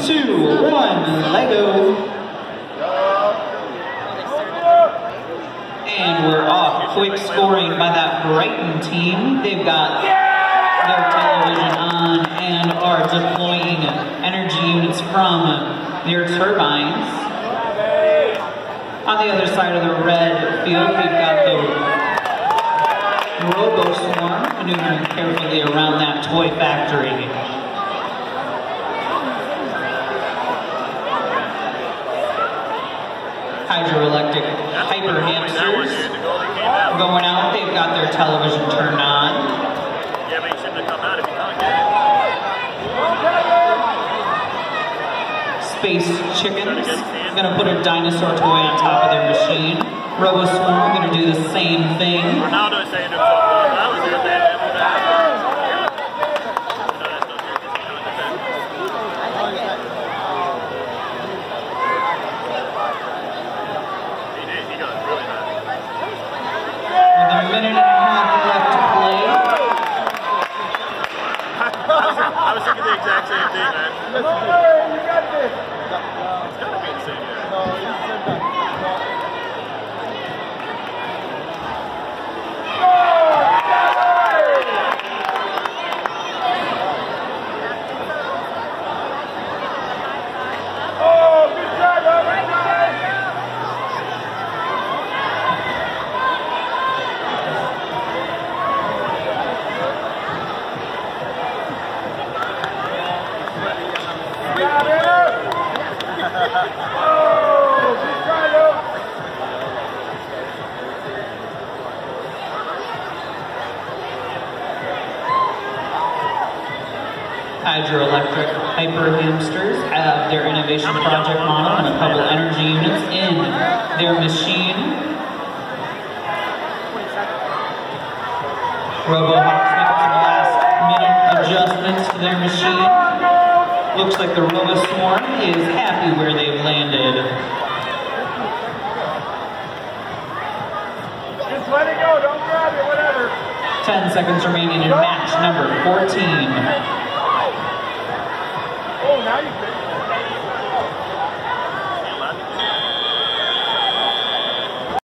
two, one, Lego. And we're off. Quick scoring by that Brighton team. They've got their television on and are deploying energy units from their turbines. On the other side of the red field, we've got the Robo Swarm maneuvering carefully around that toy factory. Hydroelectric hyper hamsters going out. They've got their television turned on. Space chickens gonna put a dinosaur toy on top of their machine. Robo Swarm gonna do the same thing. I Hydroelectric hyper hamsters have their innovation project model and a couple energy units in their machine. RoboHawks making some last minute adjustments to their machine. Looks like the Robo Swarm is happy where they've landed. Just let it go. Don't grab it. Whatever. 10 seconds remaining in match number 14. Now you fit.